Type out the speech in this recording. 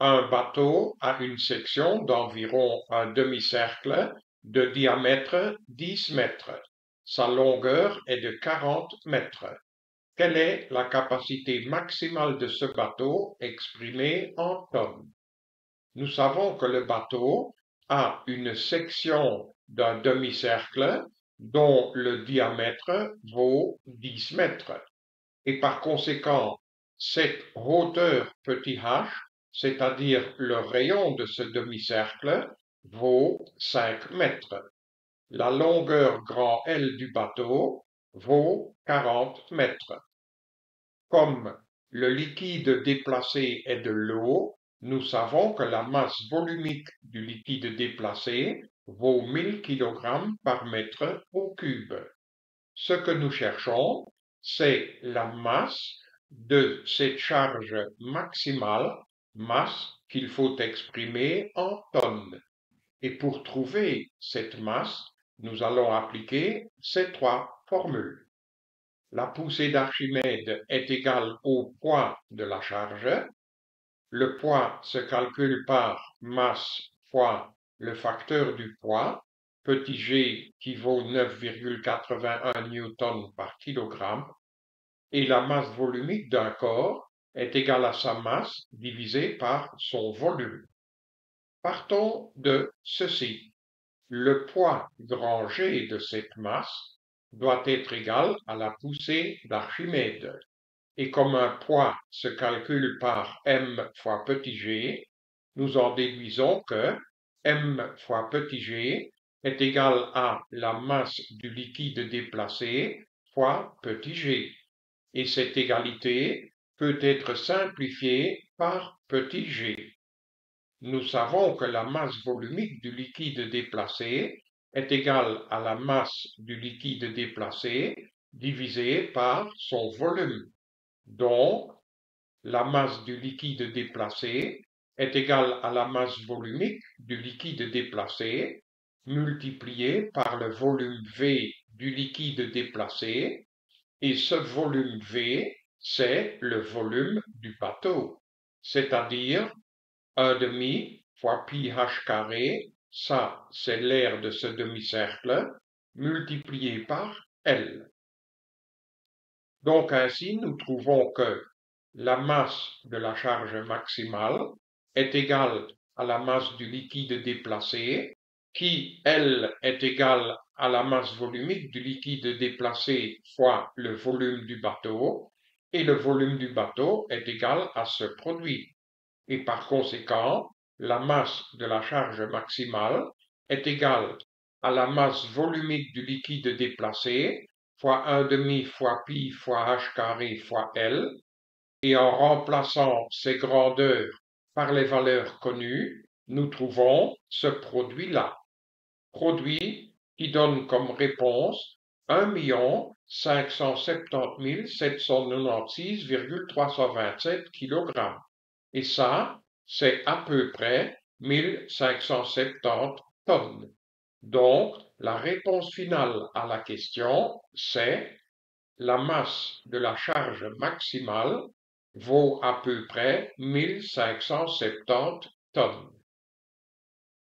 Un bateau a une section d'environ un demi-cercle de diamètre 10 mètres. Sa longueur est de 40 mètres. Quelle est la capacité maximale de ce bateau exprimée en tonnes? Nous savons que le bateau a une section d'un demi-cercle dont le diamètre vaut 10 mètres. Et par conséquent, cette hauteur petit h c'est-à-dire le rayon de ce demi-cercle, vaut 5 mètres. La longueur grand L du bateau vaut 40 mètres. Comme le liquide déplacé est de l'eau, nous savons que la masse volumique du liquide déplacé vaut 1000 kg par mètre au cube. Ce que nous cherchons, c'est la masse de cette charge maximale masse qu'il faut exprimer en tonnes. Et pour trouver cette masse, nous allons appliquer ces trois formules. La poussée d'Archimède est égale au poids de la charge. Le poids se calcule par masse fois le facteur du poids, petit g qui vaut 9,81 newtons par kilogramme, et la masse volumique d'un corps est égal à sa masse divisée par son volume. Partons de ceci. Le poids grand G de cette masse doit être égal à la poussée d'Archimède. Et comme un poids se calcule par m fois petit g, nous en déduisons que m fois petit g est égal à la masse du liquide déplacé fois petit g. Et cette égalité peut être simplifié par petit g. Nous savons que la masse volumique du liquide déplacé est égale à la masse du liquide déplacé divisé par son volume. Donc, la masse du liquide déplacé est égale à la masse volumique du liquide déplacé multiplié par le volume V du liquide déplacé et ce volume V c'est le volume du bateau, c'est-à-dire un demi fois pi h carré, ça c'est l'air de ce demi-cercle, multiplié par L. Donc ainsi, nous trouvons que la masse de la charge maximale est égale à la masse du liquide déplacé, qui, elle, est égale à la masse volumique du liquide déplacé fois le volume du bateau, et le volume du bateau est égal à ce produit. Et par conséquent, la masse de la charge maximale est égale à la masse volumique du liquide déplacé fois 1 demi fois pi fois h carré fois L, et en remplaçant ces grandeurs par les valeurs connues, nous trouvons ce produit-là. Produit qui donne comme réponse 1 570 796,327 kg. Et ça, c'est à peu près 1570 tonnes. Donc, la réponse finale à la question, c'est la masse de la charge maximale vaut à peu près 1570 tonnes.